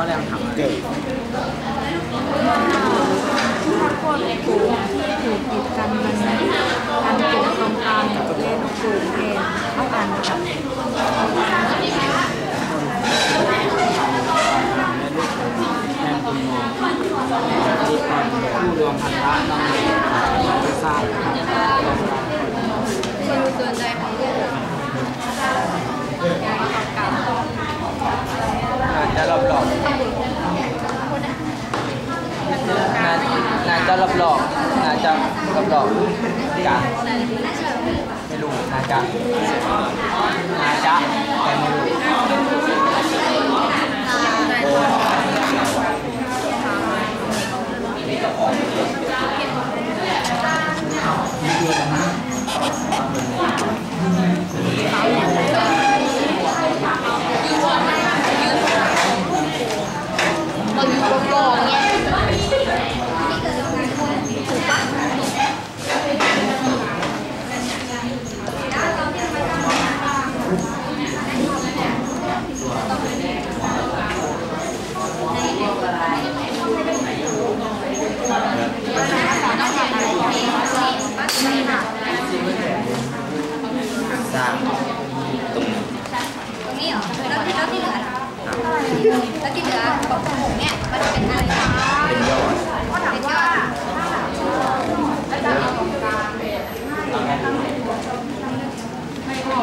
อแรมทำอะไรเก่งถ้าคนปลูกถูกติดกันมันการเก็บตรงกลางเล่นปลูกเองเท่ากันกับแม่ลูกแม่คุณมองที่ตอนผู้รวมพันธะต้องจะสร้างนะครับไม่รู้ตัวใจของลูกการประกาศน่าจะรอบหลอก น่าน่าจะรอบหลอกน่าจะรอบหลอกจ้ะไม่รู้น่าจะน่าจะแต่ไม่รู้มันะ สามตรงนี้เหรอแล้วที่เหลือแล้วที่เหลือของหงเนี่ยมันเป็นอะไรเป็นป็ถว่าแล้จะเอาขงกางไม่พอ